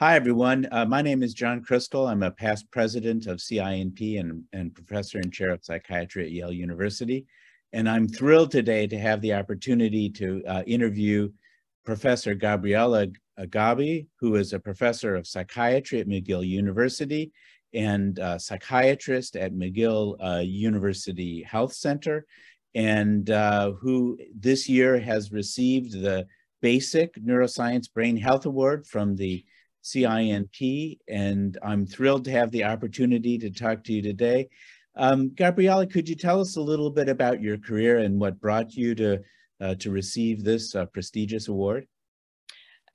Hi, everyone. Uh, my name is John Krystal. I'm a past president of CINP and, and professor and chair of psychiatry at Yale University. And I'm thrilled today to have the opportunity to uh, interview Professor Gabriella Gobbi, who is a professor of psychiatry at McGill University and psychiatrist at McGill uh, University Health Center, and uh, who this year has received the Basic Neuroscience Brain Health Award from the CINP, and I'm thrilled to have the opportunity to talk to you today. Um, Gabriella, could you tell us a little bit about your career and what brought you to, uh, to receive this uh, prestigious award?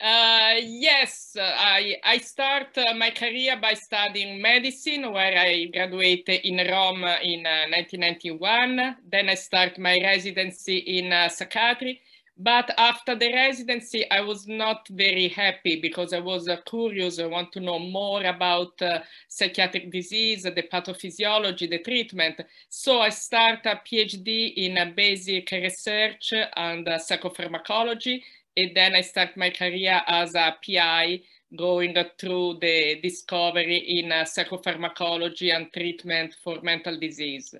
Uh, yes, I, I start uh, my career by studying medicine where I graduated in Rome in 1991. Uh, then I start my residency in uh, psychiatry but after the residency, I was not very happy because I was uh, curious. I want to know more about uh, psychiatric disease, the pathophysiology, the treatment. So I start a PhD in uh, basic research and uh, psychopharmacology. And then I start my career as a PI going through the discovery in uh, psychopharmacology and treatment for mental disease.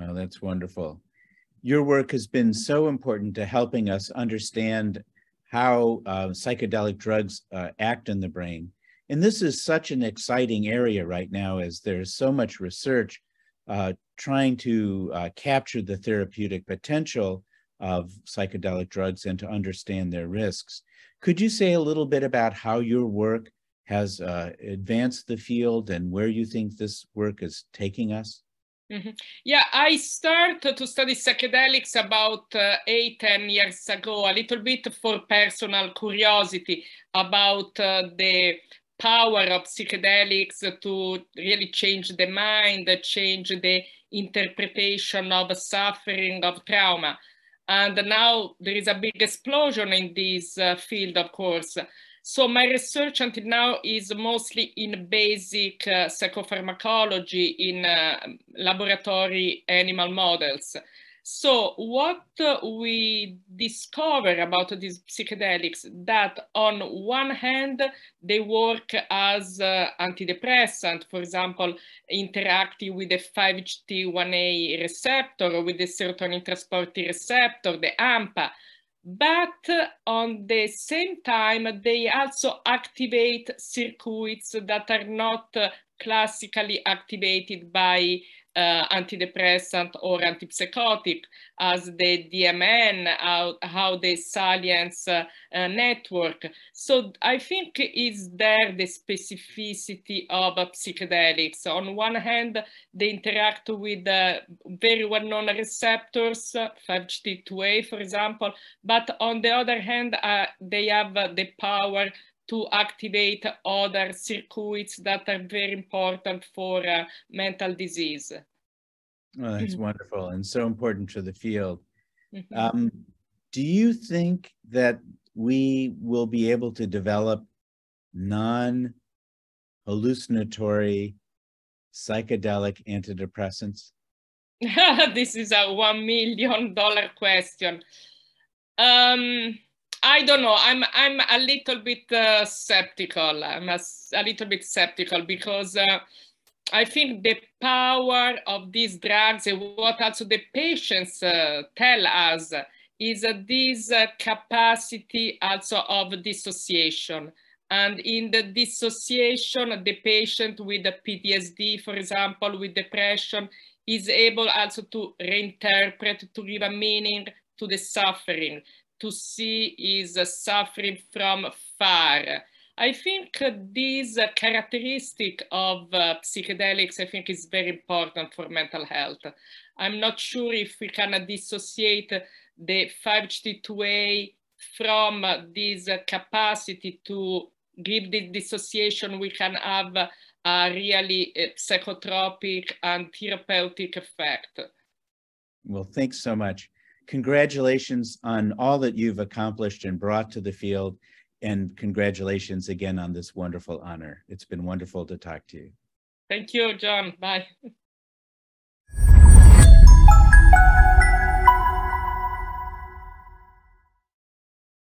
Oh, that's wonderful your work has been so important to helping us understand how uh, psychedelic drugs uh, act in the brain. And this is such an exciting area right now as there's so much research uh, trying to uh, capture the therapeutic potential of psychedelic drugs and to understand their risks. Could you say a little bit about how your work has uh, advanced the field and where you think this work is taking us? Mm -hmm. Yeah, I started to study psychedelics about uh, eight, ten years ago, a little bit for personal curiosity about uh, the power of psychedelics to really change the mind, change the interpretation of suffering, of trauma. And now there is a big explosion in this uh, field, of course. So my research until now is mostly in basic uh, psychopharmacology in uh, laboratory animal models. So what uh, we discover about these psychedelics that on one hand, they work as uh, antidepressant, for example, interacting with the 5-HT1A receptor, with the serotonin transporter receptor, the AMPA, but on the same time, they also activate circuits that are not uh, classically activated by uh, antidepressant or antipsychotic as the DMN, how, how the salience uh, uh, network. So I think is there the specificity of psychedelics. On one hand, they interact with very well-known receptors, 5-HT2A, for example, but on the other hand, uh, they have the power to activate other circuits that are very important for uh, mental disease. Oh, that's mm -hmm. wonderful and so important to the field. Mm -hmm. um, do you think that we will be able to develop non-hallucinatory psychedelic antidepressants? this is a one million dollar question. Um, I don't know. I'm I'm a little bit uh, skeptical. I'm a, a, little bit skeptical because uh, I think the power of these drugs and what also the patients uh, tell us is this uh, capacity also of dissociation. And in the dissociation, the patient with the PTSD, for example, with depression, is able also to reinterpret, to give a meaning to the suffering to see is uh, suffering from far. I think this uh, characteristic of uh, psychedelics, I think is very important for mental health. I'm not sure if we can dissociate the 5-HT2A from uh, this capacity to give the dissociation, we can have a really uh, psychotropic and therapeutic effect. Well, thanks so much congratulations on all that you've accomplished and brought to the field. And congratulations again on this wonderful honor. It's been wonderful to talk to you. Thank you, John. Bye.